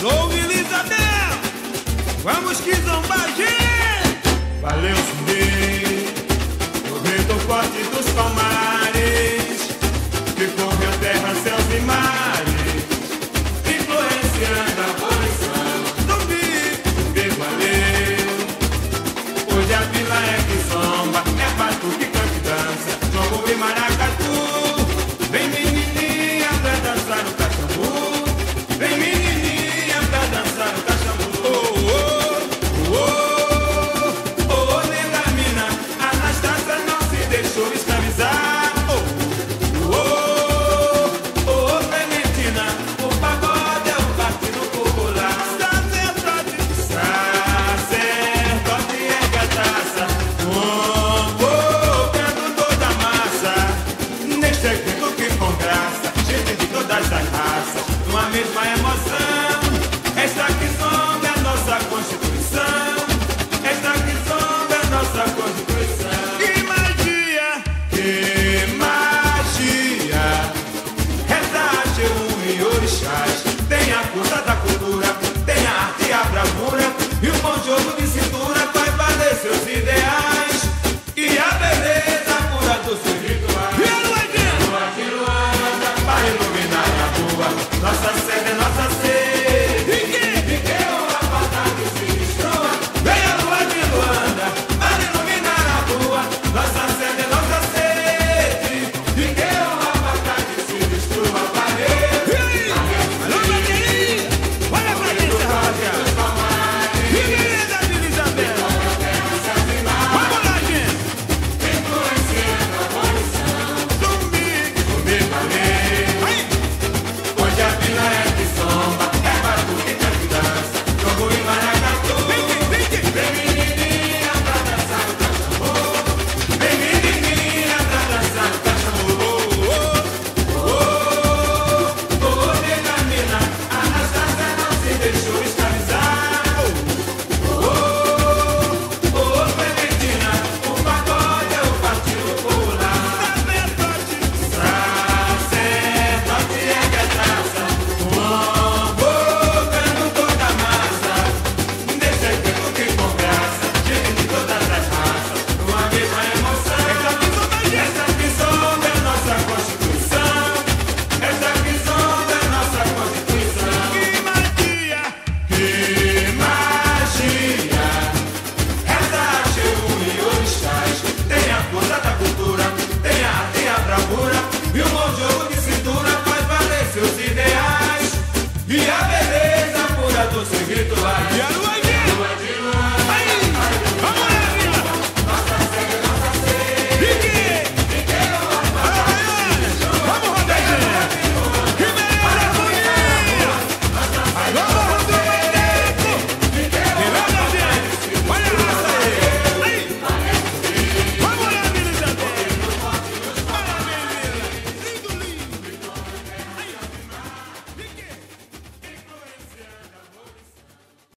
Alô, Elisabeth! vamos que zombar, gente! Valeu, zumbi, o vento forte dos palmares, que correu terra, céus e mar. Yeah.